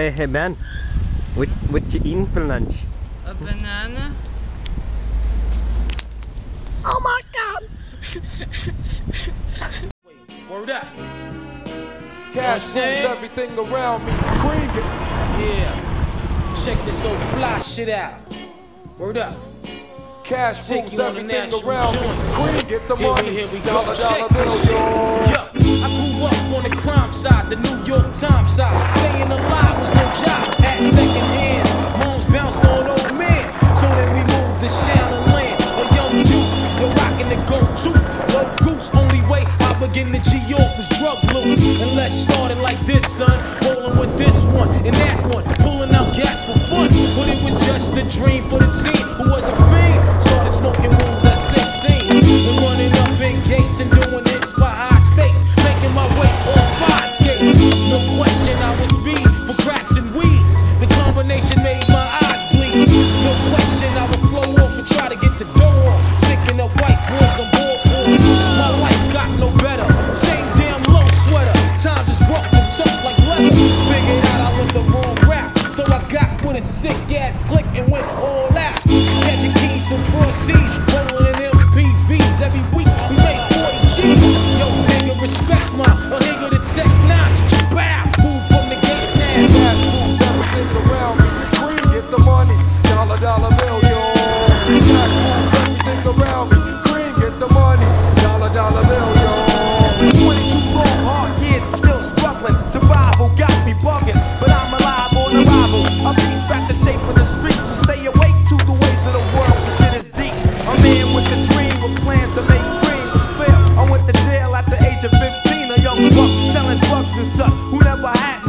Hey, hey, man. What, what you eating for lunch? A banana? Oh my god! Word up. Cash saying? moves everything around me. Bring it. Yeah. Check this old fly shit out. Word up. Cash Take moves you on a everything natural around me. joint. Bring it. The Here we, money. here we go. Dollar, dollar Check bill, this shit. yo. Yo, I grew up on the crime side, the New York Times side. Staying alive to Shannon Land. A young dude, you're rocking the go-to. No goose, only way I begin to G-York was drug loot. And let's start it like this, son. Rolling with this one and that one. Pulling out gats for fun. But it was just a dream for the team who was a fiend. Started smoking rules at 16. And running up in gates and doing with sick ass click and went all out. Catching keys from proceeds, rolling MPVs every week. We make 40 G's. Yo, nigga, respect my or nigga the technology. Bow, move from the gate now. Cash moves everything around me. Get the money, dollar dollar bill, yo. Cash moves everything around me. Cream, get the money, dollar dollar bill. bucks and such. Who never had